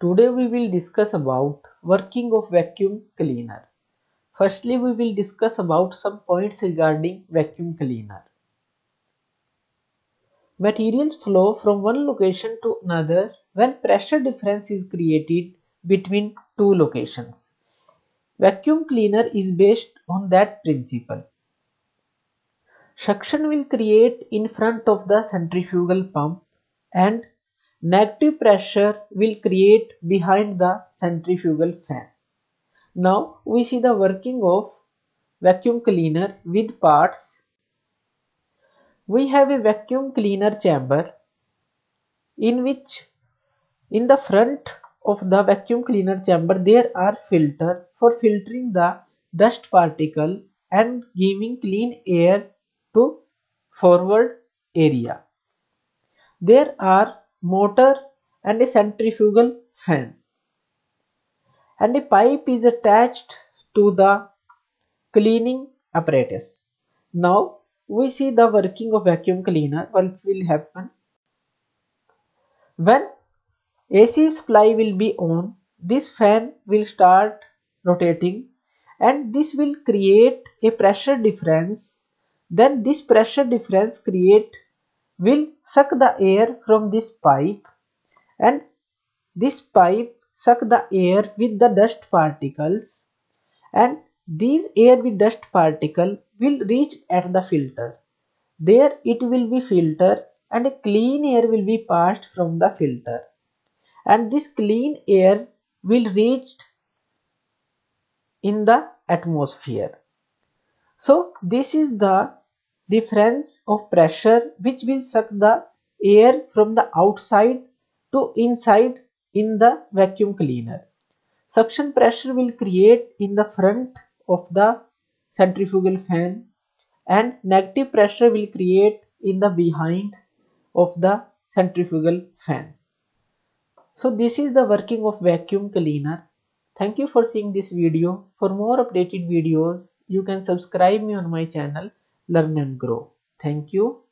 Today we will discuss about working of vacuum cleaner. Firstly we will discuss about some points regarding vacuum cleaner. Materials flow from one location to another when pressure difference is created between two locations. Vacuum cleaner is based on that principle. Suction will create in front of the centrifugal pump and negative pressure will create behind the centrifugal fan. Now we see the working of vacuum cleaner with parts. We have a vacuum cleaner chamber in which in the front of the vacuum cleaner chamber there are filter for filtering the dust particle and giving clean air to forward area. There are motor and a centrifugal fan. And a pipe is attached to the cleaning apparatus. Now we see the working of vacuum cleaner. What will happen? When AC supply will be on this fan will start rotating and this will create a pressure difference. Then this pressure difference create will suck the air from this pipe and this pipe suck the air with the dust particles and these air with dust particle will reach at the filter. There it will be filter and clean air will be passed from the filter and this clean air will reach in the atmosphere. So this is the difference of pressure which will suck the air from the outside to inside in the vacuum cleaner. Suction pressure will create in the front of the centrifugal fan and negative pressure will create in the behind of the centrifugal fan. So this is the working of vacuum cleaner. Thank you for seeing this video. For more updated videos, you can subscribe me on my channel Learn and Grow. Thank you.